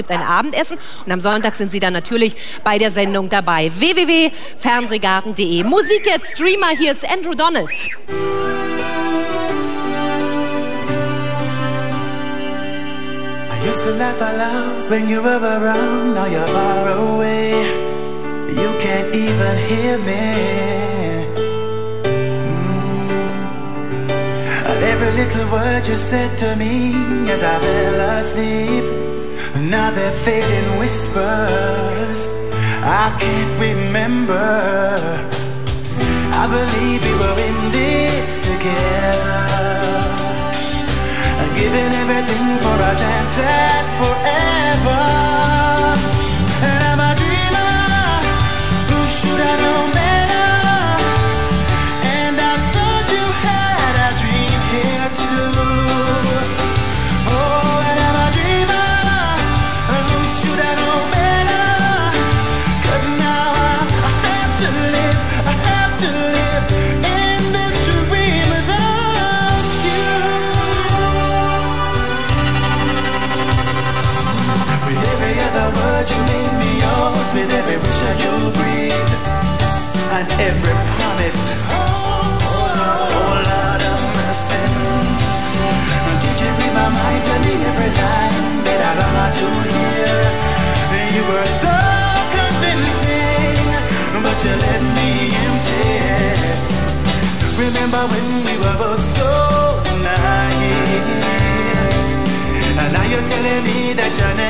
gibt ein Abendessen und am Sonntag sind Sie dann natürlich bei der Sendung dabei. www.fernsehgarten.de. Musik jetzt, Streamer, hier ist Andrew Donalds. I used to laugh out loud when you were around, now you're far away. You can't even hear me. Mm. And every little word you said to me as I fell asleep. Now they're fading whispers. I can't remember. I believe we were in this together. Giving everything for a chance you made me oh, yours With every wish that you breathed And every promise. Oh, Lord my mind? Every line That I long to hear? You were so convincing But you left me empty. Remember when we were both so naive? And now you're telling me that you